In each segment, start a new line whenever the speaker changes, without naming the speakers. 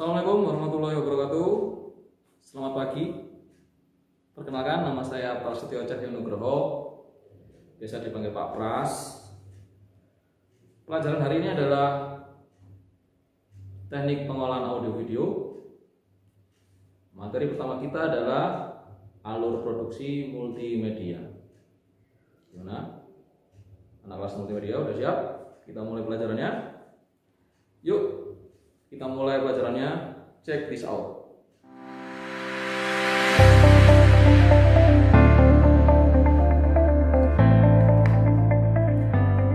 Assalamualaikum warahmatullahi wabarakatuh. Selamat pagi. Perkenalkan nama saya Prasetyo Cahyo Nugroho. Biasa dipanggil Pak Pras. Pelajaran hari ini adalah teknik pengolahan audio video. Materi pertama kita adalah alur produksi multimedia. Gimana? Anak kelas multimedia udah siap? Kita mulai pelajarannya. Kita mulai pelajarannya. Check this out.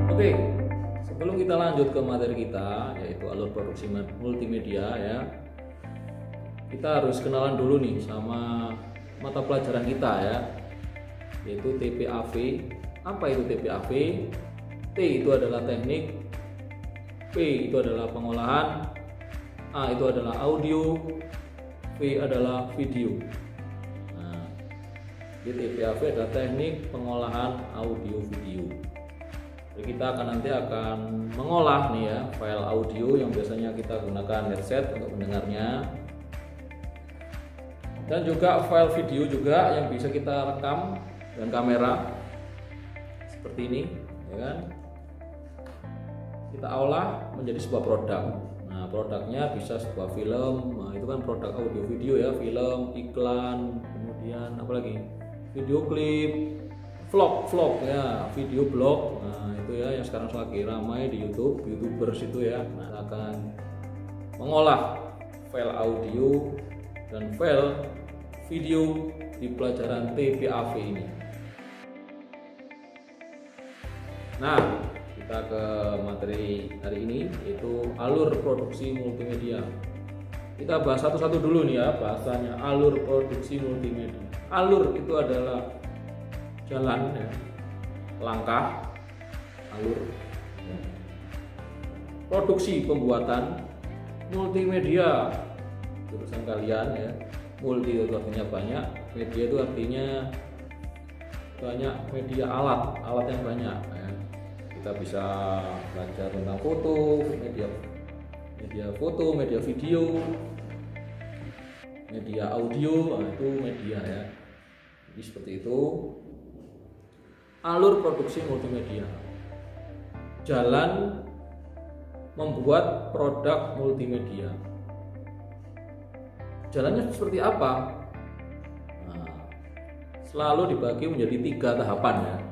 Oke, sebelum kita lanjut ke materi kita, yaitu alur produksi multimedia ya, kita harus kenalan dulu nih sama mata pelajaran kita ya, yaitu TPAV. Apa itu TPAV? T itu adalah teknik, P itu adalah pengolahan, A itu adalah audio, V adalah video. Nah, di TPAV adalah teknik pengolahan audio video. Jadi kita akan nanti akan mengolah nih ya file audio yang biasanya kita gunakan headset untuk mendengarnya dan juga file video juga yang bisa kita rekam dengan kamera seperti ini ya kan kita olah menjadi sebuah produk nah produknya bisa sebuah film nah, itu kan produk audio video ya film iklan kemudian apa lagi? Video klip vlog vlog ya video blog. Nah itu ya yang sekarang lagi ramai di YouTube youtubers itu ya. Nah, akan mengolah file audio dan file video di pelajaran TPAV ini. Nah kita ke materi hari ini yaitu alur produksi multimedia kita bahas satu-satu dulu nih ya bahasanya alur produksi multimedia alur itu adalah jalan ya langkah alur ya. produksi pembuatan multimedia jurusan kalian ya multi itu artinya banyak media itu artinya banyak media alat alat yang banyak ya. Kita bisa belajar tentang foto media media foto media video media audio nah, itu media ya. Jadi seperti itu. Alur produksi multimedia. Jalan membuat produk multimedia. Jalannya seperti apa? Nah, selalu dibagi menjadi tiga tahapan ya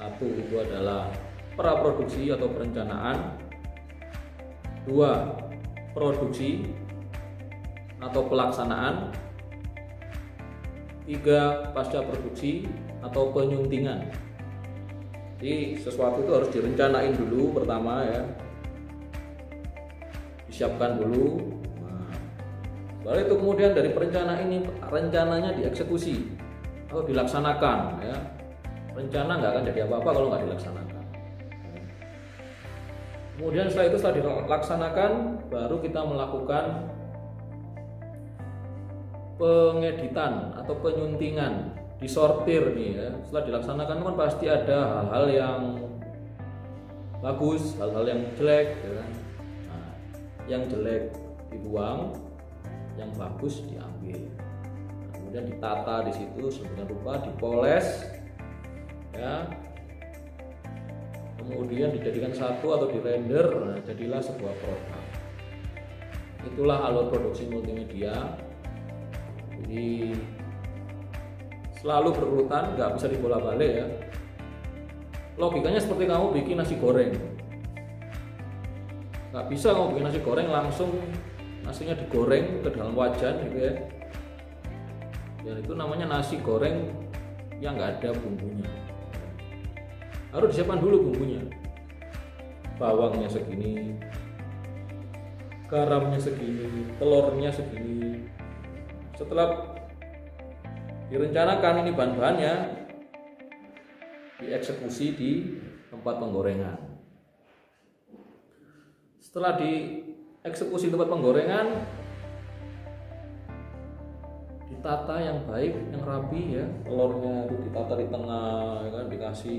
satu itu adalah praproduksi atau perencanaan. Dua produksi atau pelaksanaan. Tiga pasca produksi atau penyuntingan. Jadi sesuatu itu harus direncanain dulu pertama ya. Disiapkan dulu. Nah, lalu itu kemudian dari perencanaan ini rencananya dieksekusi atau dilaksanakan ya rencana nggak akan jadi apa-apa kalau nggak dilaksanakan. Kemudian setelah itu setelah dilaksanakan baru kita melakukan pengeditan atau penyuntingan disortir nih ya. Setelah dilaksanakan kan pasti ada hal-hal yang bagus hal-hal yang jelek ya kan? Nah, yang jelek dibuang yang bagus diambil. Nah, kemudian ditata di situ sedemikian rupa dipoles ya. Kemudian dijadikan satu atau dirender nah, jadilah sebuah produk. Itulah alur produksi multimedia. Jadi selalu berurutan nggak bisa dibola balik ya. Logikanya seperti kamu bikin nasi goreng. Nggak bisa kamu bikin nasi goreng langsung nasinya digoreng ke dalam wajan gitu ya. Dan itu namanya nasi goreng yang nggak ada bumbunya harus disiapkan dulu bumbunya. Bawangnya segini garamnya segini telurnya segini. Setelah direncanakan ini bahan-bahannya dieksekusi di tempat penggorengan. Setelah dieksekusi tempat penggorengan ditata yang baik yang rapi ya. Telurnya itu ditata di tengah ya kan dikasih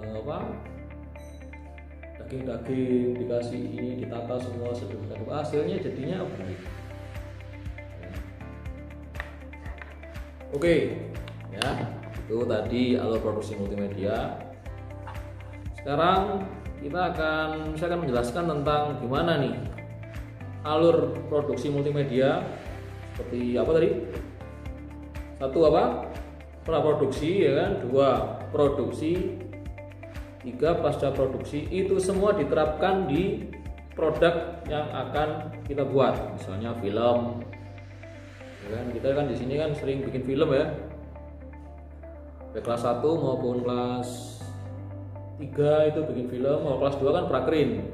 eh, apa? Daging-daging dikasih ini ditata semua sedemikian rupa hasilnya jadinya begitu ya. oke ya. Itu tadi alur produksi multimedia. Sekarang kita akan saya akan menjelaskan tentang gimana nih alur produksi multimedia. Seperti apa tadi? Satu apa? Praproduksi ya kan? Dua produksi tiga pasca produksi itu semua diterapkan di produk yang akan kita buat. Misalnya film. Ya kan kita kan di sini kan sering bikin film ya. Baik kelas 1 maupun kelas 3 itu bikin film mau kelas 2 kan prakrin.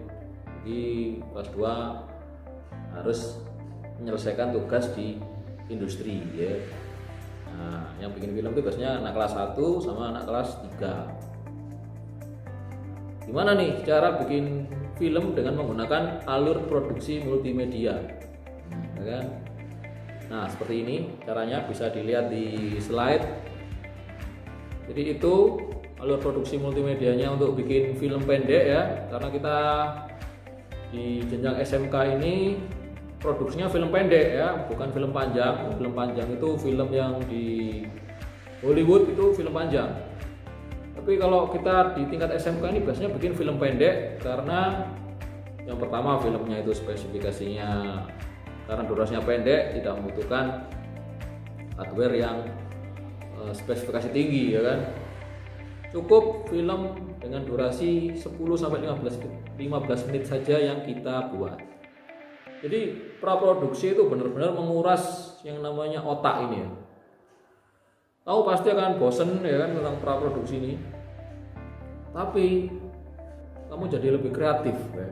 Jadi kelas 2 harus menyelesaikan tugas di industri ya. Nah yang bikin film itu biasanya anak kelas 1 sama anak kelas 3 Gimana nih cara bikin film dengan menggunakan alur produksi multimedia? Ya kan? Nah, seperti ini caranya bisa dilihat di slide. Jadi itu alur produksi multimedianya untuk bikin film pendek ya, karena kita di jenjang SMK ini produksinya film pendek ya, bukan film panjang. Film panjang itu film yang di Hollywood itu film panjang tapi kalau kita di tingkat SMK ini biasanya bikin film pendek karena yang pertama filmnya itu spesifikasinya karena durasinya pendek tidak membutuhkan hardware yang uh, spesifikasi tinggi ya kan? Cukup film dengan durasi 10 sampai 15 15 menit saja yang kita buat. Jadi praproduksi itu benar-benar menguras yang namanya otak ini ya. Tahu pasti akan bosen ya kan tentang praproduksi ini tapi kamu jadi lebih kreatif ya.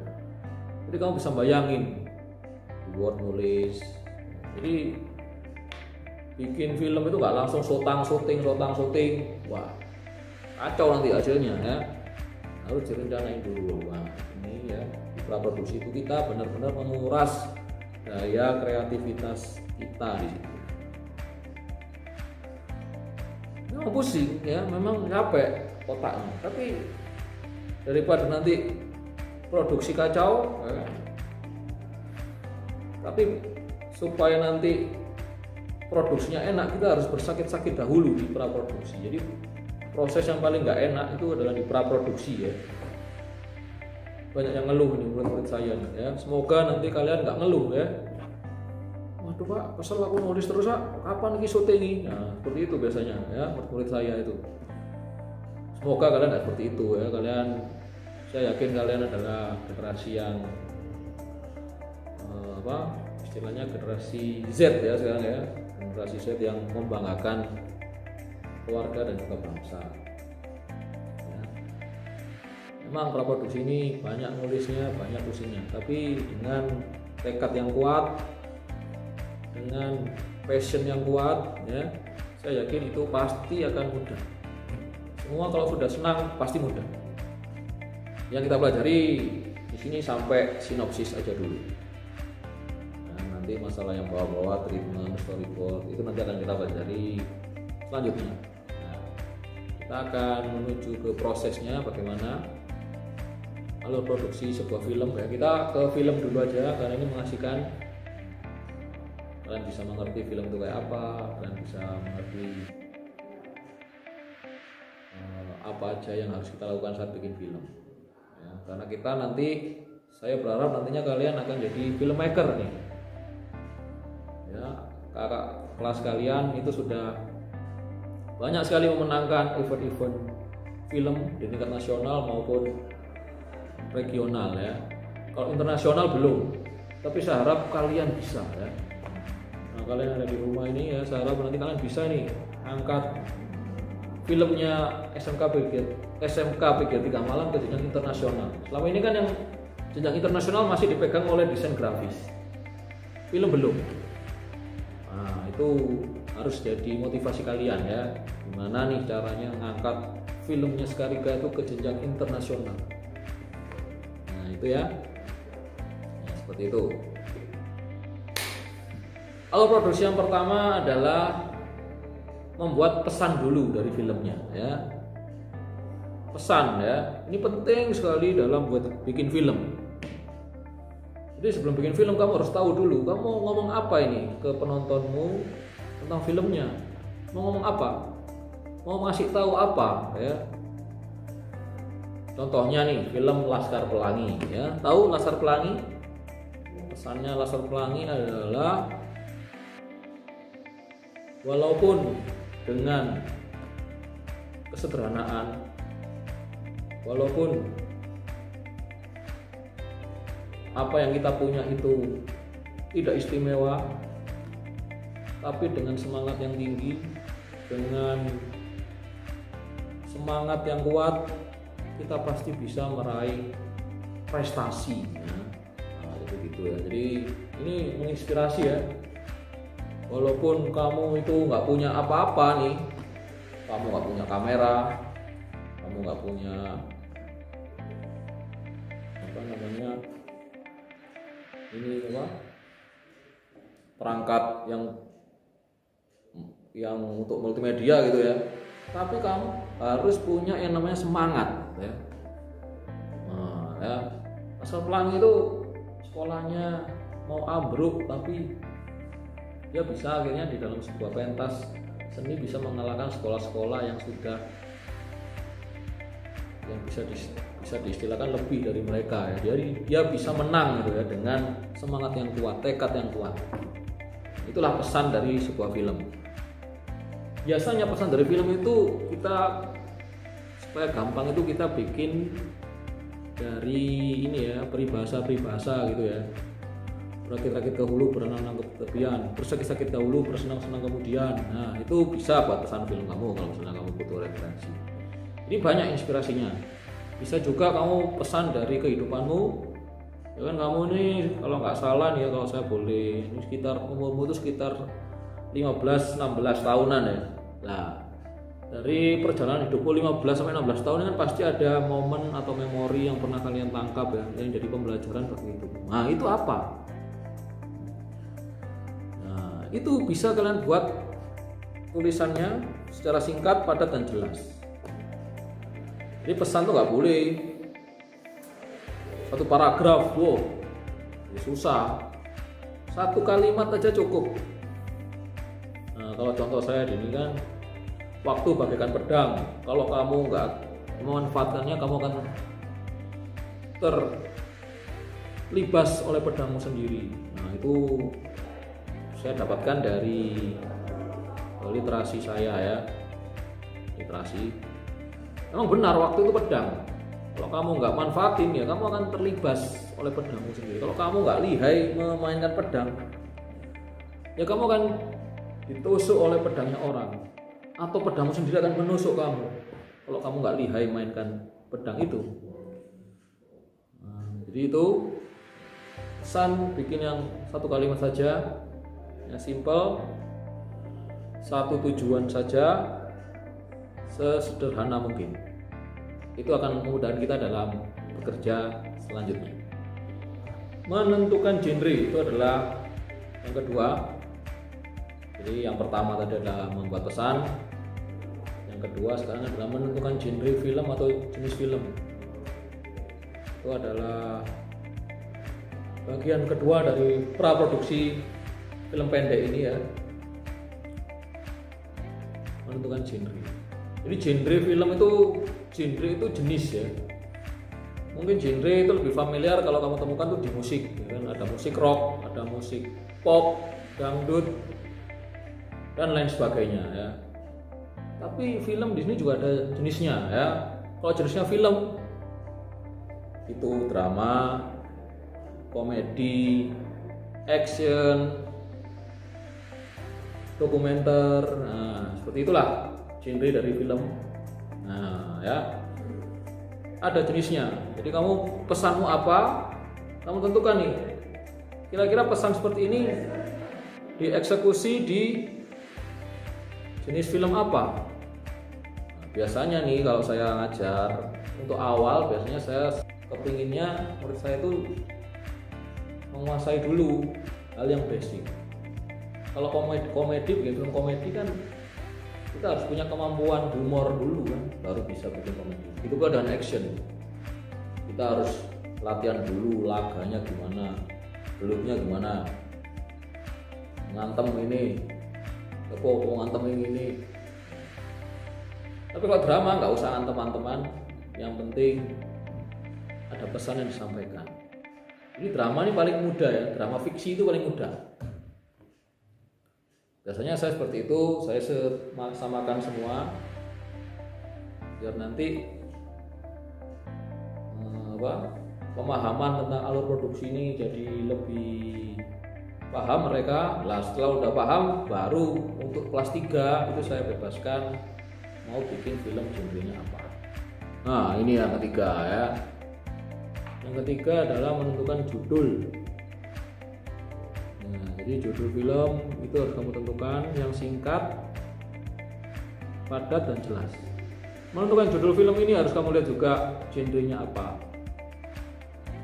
jadi kamu bisa bayangin buat nulis. Jadi bikin film itu nggak langsung sotang syuting sotang syuting wah kacau nanti hasilnya ya. Harus direncanain dulu wah ini ya praproduksi itu kita benar-benar menguras daya kreativitas kita di situ. Memang pusing ya. Memang capek otaknya tapi daripada nanti produksi kacau ya. Kan? tapi supaya nanti produksinya enak kita harus bersakit-sakit dahulu di praproduksi. Jadi proses yang paling nggak enak itu adalah di praproduksi ya. Banyak yang ngeluh nih murid-murid saya ya. Semoga nanti kalian nggak ngeluh ya. Waduh pak kesel aku nulis terus pak. Kapan lagi syuting nah seperti itu biasanya ya murid-murid saya itu semoga kalian tidak seperti itu ya. Kalian saya yakin kalian adalah generasi yang uh, apa istilahnya generasi Z ya sekarang ya. Generasi Z yang membanggakan keluarga dan juga bangsa. Ya. memang praproduksi ini banyak nulisnya banyak pusingnya tapi dengan tekad yang kuat dengan passion yang kuat ya saya yakin itu pasti akan mudah semua kalau sudah senang pasti mudah. Yang kita pelajari di sini sampai sinopsis aja dulu. Nah, nanti masalah yang bawa-bawa treatment, storyboard itu nanti akan kita pelajari selanjutnya. Nah, kita akan menuju ke prosesnya bagaimana alur produksi sebuah film ya kita ke film dulu aja karena ini mengasihkan kalian bisa mengerti film itu kayak apa kalian bisa mengerti apa aja yang harus kita lakukan saat bikin film. Ya, karena kita nanti saya berharap nantinya kalian akan jadi filmmaker nih. Ya kakak kelas kalian itu sudah banyak sekali memenangkan event-event film di tingkat nasional maupun regional ya. Kalau internasional belum tapi saya harap kalian bisa ya. Nah kalian ada di rumah ini ya saya harap nanti kalian bisa nih angkat filmnya SMK PG SMK PG 3 Malang ke jenjang internasional. Selama ini kan yang jenjang internasional masih dipegang oleh desain grafis. Film belum. Nah, itu harus jadi motivasi kalian ya. Gimana nih caranya ngangkat filmnya Skarika itu ke jenjang internasional. Nah, itu ya. Nah, seperti itu. Kalau produksi yang pertama adalah membuat pesan dulu dari filmnya ya. Pesan ya. Ini penting sekali dalam buat bikin film. Jadi sebelum bikin film kamu harus tahu dulu kamu mau ngomong apa ini ke penontonmu tentang filmnya. Mau ngomong apa? Mau ngasih tahu apa ya? Contohnya nih film Laskar Pelangi ya. Tahu Laskar Pelangi? Pesannya Laskar Pelangi adalah walaupun dengan kesederhanaan. Walaupun apa yang kita punya itu tidak istimewa tapi dengan semangat yang tinggi dengan semangat yang kuat kita pasti bisa meraih prestasi. Nah, itu gitu ya. Jadi ini menginspirasi ya walaupun kamu itu nggak punya apa-apa nih. Kamu nggak punya kamera. Kamu nggak punya apa namanya ini apa perangkat yang yang untuk multimedia gitu ya. Tapi kamu harus punya yang namanya semangat ya. Nah, ya. Asal pelangi itu sekolahnya mau ambruk tapi dia bisa akhirnya di dalam sebuah pentas seni bisa mengalahkan sekolah-sekolah yang sudah yang bisa di, bisa diistilahkan lebih dari mereka ya. Jadi dia bisa menang gitu ya dengan semangat yang kuat tekad yang kuat. Itulah pesan dari sebuah film. Biasanya pesan dari film itu kita supaya gampang itu kita bikin dari ini ya peribahasa-peribahasa gitu ya berakit-rakit dahulu berenang-renang ke tepian bersakit-sakit dahulu bersenang-senang kemudian. Nah itu bisa buat pesan film kamu kalau misalnya kamu butuh referensi. Ini banyak inspirasinya. Bisa juga kamu pesan dari kehidupanmu. Ya kan kamu nih kalau nggak salah nih ya kalau saya boleh ini sekitar umurmu itu sekitar 15 16 tahunan ya. Nah, dari perjalanan hidupku 15 sampai 16 tahun kan pasti ada momen atau memori yang pernah kalian tangkap ya, yang jadi pembelajaran bagi hidup. Nah, itu apa? Itu bisa kalian buat tulisannya secara singkat, padat dan jelas. Jadi pesan tuh nggak boleh satu paragraf, wow, ya susah. Satu kalimat aja cukup. Nah, kalau contoh saya ini kan waktu bagaikan pedang. Kalau kamu nggak memanfaatkannya, kamu akan terlibas oleh pedangmu sendiri. Nah itu saya dapatkan dari literasi saya ya, literasi. Memang benar waktu itu pedang. Kalau kamu nggak manfaatin ya, kamu akan terlibas oleh pedangmu sendiri. Kalau kamu nggak lihai memainkan pedang, ya kamu akan ditusuk oleh pedangnya orang atau pedangmu sendiri akan menusuk kamu kalau kamu nggak lihai mainkan pedang itu nah, jadi itu pesan bikin yang satu kalimat saja yang simple satu tujuan saja sesederhana mungkin. Itu akan memudahkan kita dalam bekerja selanjutnya. Menentukan genre itu adalah yang kedua. Jadi yang pertama tadi adalah membuat pesan. Yang kedua sekarang adalah menentukan genre film atau jenis film. Itu adalah bagian kedua dari praproduksi film pendek ini ya menentukan genre jadi genre film itu genre itu jenis ya mungkin genre itu lebih familiar kalau kamu temukan tuh di musik ya kan ada musik rock ada musik pop dangdut dan lain sebagainya ya. Tapi film di sini juga ada jenisnya ya. Kalau jenisnya film itu drama, komedi, action, dokumenter, nah seperti itulah genre dari film. Nah ya ada jenisnya. Jadi kamu pesanmu apa, kamu tentukan nih. Kira-kira pesan seperti ini dieksekusi di jenis film apa nah, biasanya nih kalau saya ngajar untuk awal biasanya saya kepinginnya murid saya itu menguasai dulu hal yang basic kalau komedi komedi bikin film komedi kan kita harus punya kemampuan humor dulu kan baru bisa bikin komedi. Itu juga dengan action. Kita harus latihan dulu laganya gimana belutnya gimana. Ngantem ini apa ngantem ini. Tapi kalau drama nggak usah ngantem-anteman yang penting ada pesan yang disampaikan. Ini drama ini paling mudah ya drama fiksi itu paling mudah biasanya saya seperti itu saya samakan semua. Biar nanti eh, apa pemahaman tentang alur produksi ini jadi lebih paham mereka. Lah setelah udah paham baru untuk kelas 3 itu saya bebaskan mau bikin film genrenya apa. Nah ini yang ketiga ya. Yang ketiga adalah menentukan judul jadi judul film itu harus kamu tentukan yang singkat padat dan jelas. Menentukan judul film ini harus kamu lihat juga genrenya apa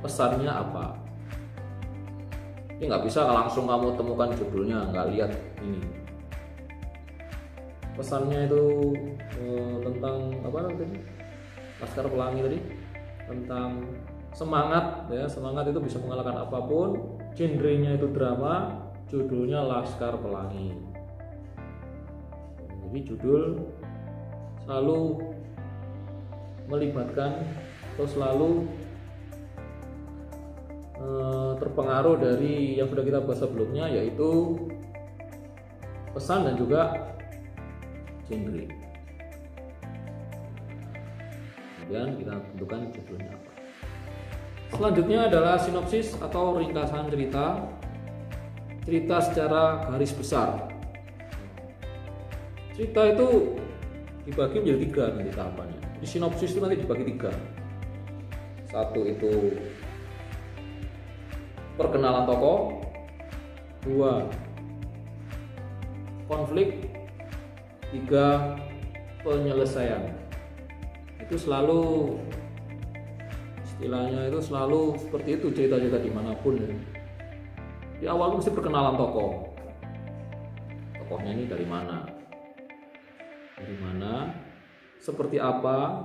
pesannya apa. Ini nggak bisa langsung kamu temukan judulnya nggak lihat ini. Pesannya itu eh, tentang apa tadi? Laskar Pelangi tadi. Tentang semangat ya. Semangat itu bisa mengalahkan apa pun genrenya itu drama judulnya Laskar Pelangi. Jadi judul selalu melibatkan atau selalu e, terpengaruh dari yang sudah kita bahas sebelumnya yaitu pesan dan juga genre. Kemudian kita tentukan judulnya apa selanjutnya adalah sinopsis atau ringkasan cerita cerita secara garis besar. Cerita itu dibagi menjadi tiga nanti tahapannya. Di sinopsis itu nanti dibagi tiga. Satu itu perkenalan tokoh, dua konflik, tiga penyelesaian. Itu selalu istilahnya itu selalu seperti itu cerita-cerita di mana pun ya. Di awal mesti perkenalan tokoh. Tokohnya ini dari mana? Dari mana? Seperti apa?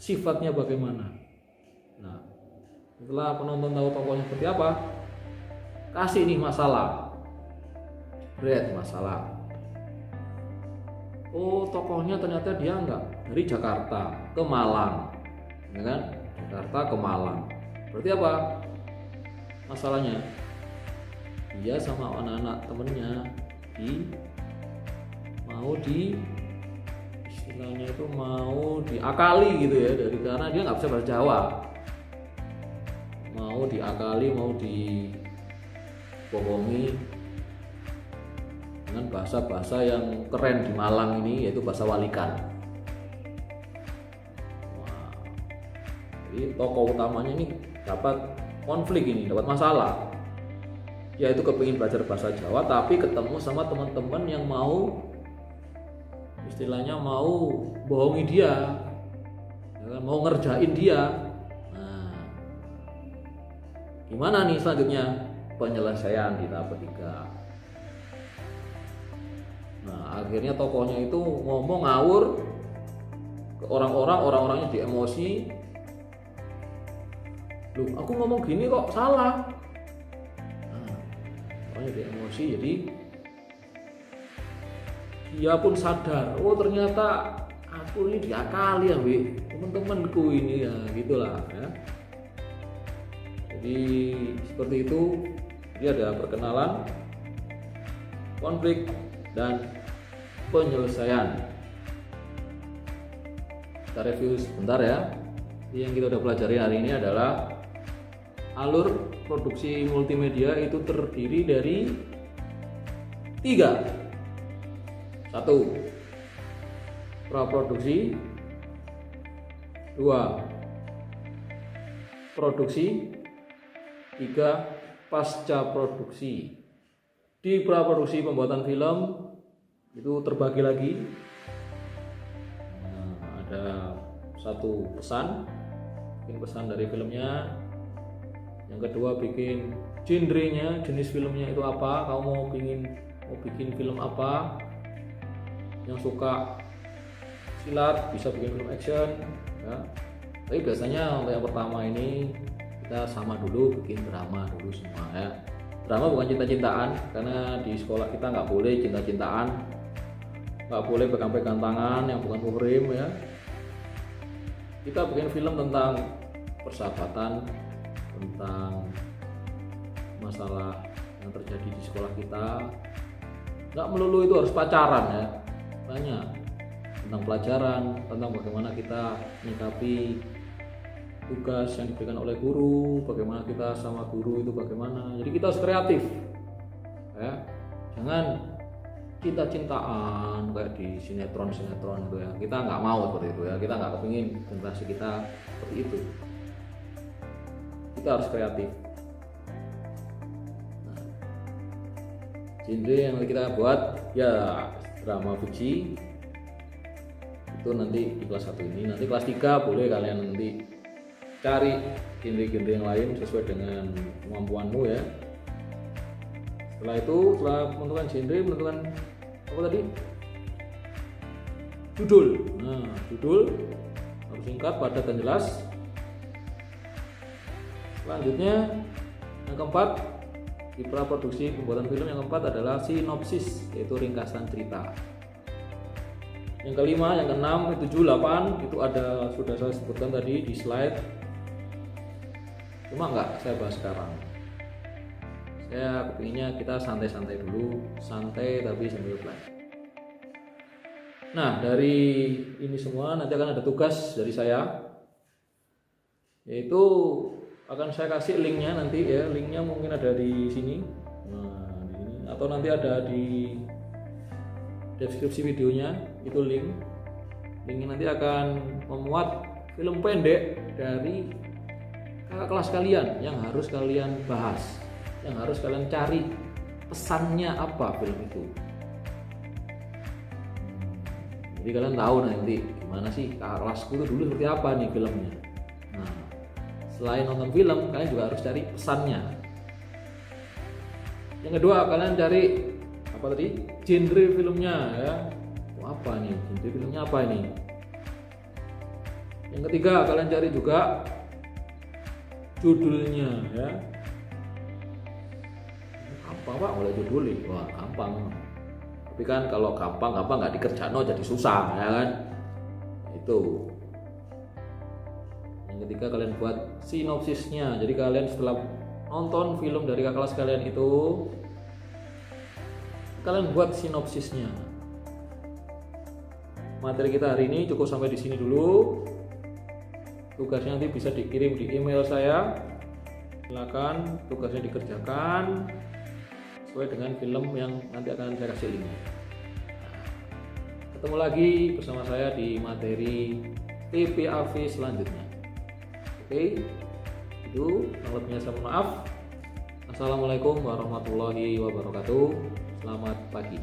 Sifatnya bagaimana? Nah setelah penonton tahu tokohnya seperti apa kasih ini masalah. Red masalah. Oh tokohnya ternyata dia enggak dari Jakarta ke Malang ya kan Jakarta ke Malang. Berarti apa? Masalahnya dia sama anak-anak temennya di mau di istilahnya itu mau diakali gitu ya dari karena dia nggak bisa bahasa mau diakali mau dibohongi dengan bahasa-bahasa yang keren di Malang ini yaitu bahasa walikan jadi tokoh utamanya ini dapat konflik ini dapat masalah. Ya itu kepingin belajar bahasa Jawa tapi ketemu sama teman-teman yang mau istilahnya mau bohongi dia. Ya mau ngerjain dia. Nah gimana nih selanjutnya penyelesaian di tahap ketiga nah akhirnya tokohnya itu ngomong ngawur ke orang-orang orang-orangnya di emosi Loh, aku ngomong gini kok salah. Makanya dia emosi jadi dia pun sadar oh ternyata aku ini diakali ya wi. Teman-temanku ini ya gitulah ya. Jadi seperti itu dia ada perkenalan konflik dan penyelesaian. Kita review sebentar ya. Yang kita udah pelajari hari ini adalah alur produksi multimedia itu terdiri dari tiga. Satu praproduksi. Dua produksi. Tiga pasca produksi. Di praproduksi pembuatan film itu terbagi lagi. Nah, ada satu pesan. Mungkin pesan dari filmnya yang kedua bikin genrenya jenis filmnya itu apa kamu mau bikin mau bikin film apa. Yang suka silat bisa bikin film action ya. Tapi biasanya untuk yang pertama ini kita sama dulu bikin drama dulu semua ya. Drama bukan cinta-cintaan karena di sekolah kita nggak boleh cinta-cintaan. Nggak boleh pegang-pegang tangan yang bukan muhrim ya. Kita bikin film tentang persahabatan tentang masalah yang terjadi di sekolah kita. Nggak melulu itu harus pacaran ya. Banyak. Tentang pelajaran tentang bagaimana kita menyikapi tugas yang diberikan oleh guru bagaimana kita sama guru itu bagaimana. Jadi kita harus kreatif ya. Jangan cinta-cintaan kayak di sinetron-sinetron itu ya. Kita nggak mau seperti itu ya. Kita nggak kepingin generasi kita seperti itu kita harus kreatif. Nah, genre yang kita buat ya drama Fuji. Itu nanti di kelas 1 ini. Nanti kelas 3 boleh kalian nanti cari genre-genre yang lain sesuai dengan kemampuanmu ya. Setelah itu setelah menentukan genre menentukan apa tadi? Judul. Nah judul harus singkat padat dan jelas selanjutnya yang keempat di praproduksi pembuatan film yang keempat adalah sinopsis yaitu ringkasan cerita. Yang kelima, yang keenam, tujuh, delapan itu ada sudah saya sebutkan tadi di slide. Cuma nggak saya bahas sekarang. Saya kepinginnya kita santai-santai dulu santai tapi sambil belajar. Nah dari ini semua nanti akan ada tugas dari saya yaitu akan saya kasih linknya nanti ya. Linknya mungkin ada di sini. Nah atau nanti ada di deskripsi videonya. Itu link. Linknya nanti akan memuat film pendek dari kakak kelas kalian yang harus kalian bahas yang harus kalian cari pesannya apa film itu. Jadi kalian tahu nanti gimana sih kakak kelasku itu dulu seperti apa nih filmnya selain nonton film kalian juga harus cari pesannya. Yang kedua kalian cari apa tadi? Genre filmnya ya. Oh, apa nih genre filmnya apa ini? Yang ketiga kalian cari juga judulnya ya. Gampang pak mulai judul wah gampang. Tapi kan kalau gampang gampang nggak dikerjain jadi susah ya kan? Itu yang ketiga kalian buat sinopsisnya. Jadi kalian setelah nonton film dari kakak kelas kalian itu kalian buat sinopsisnya. Materi kita hari ini cukup sampai di sini dulu. Tugasnya nanti bisa dikirim di email saya. Silakan tugasnya dikerjakan sesuai dengan film yang nanti akan saya kasih link ketemu lagi bersama saya di materi TPAV selanjutnya oke itu saya mohon maaf. Assalamualaikum warahmatullahi wabarakatuh. Selamat pagi